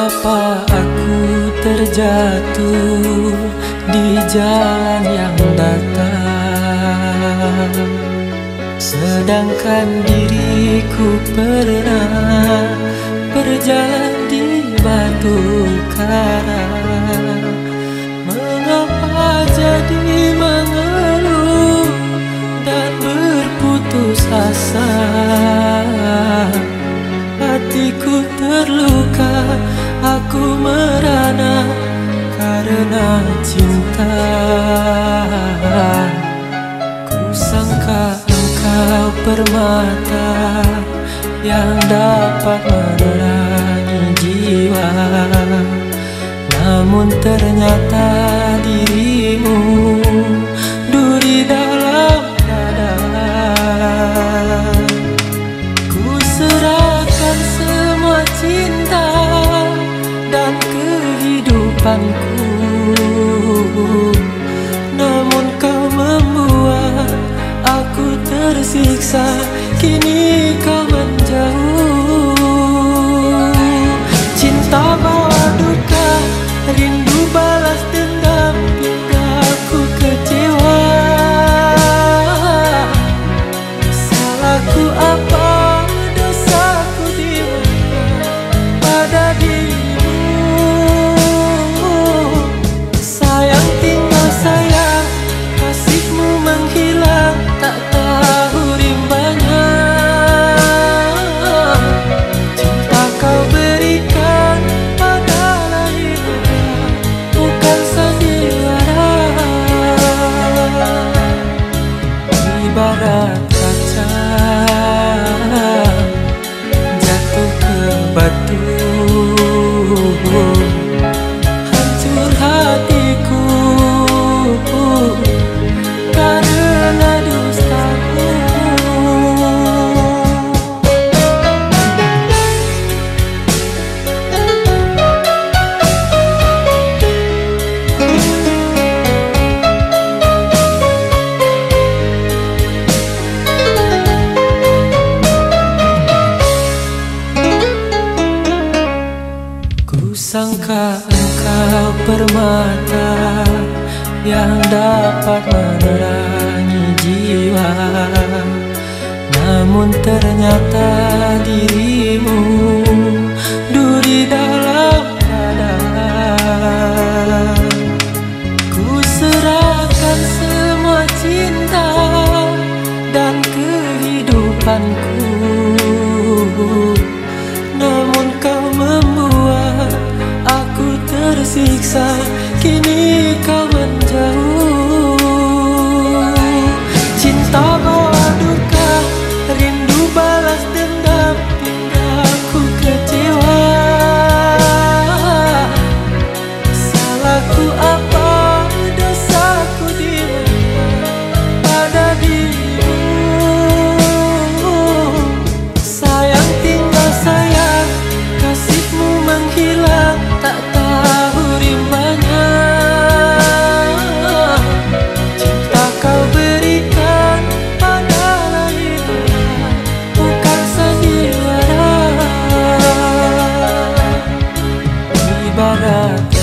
Mengapa aku terjatuh di jalan yang datar Sedangkan diriku pernah berjalan di batu karang aku merana karena cinta. Ku sangka engkau permata yang dapat menerangi jiwa. Namun ternyata dirimu duri dalam dada. Ku serahkan semua cinta kehidupanku Namun kau membuat aku tersiksa Kini kau menjauh. Cinta out sangka engkau permata yang dapat menerangi jiwa? Namun ternyata dirimu duri dalam dada Ku serahkan semua cinta dan kehidupanku barat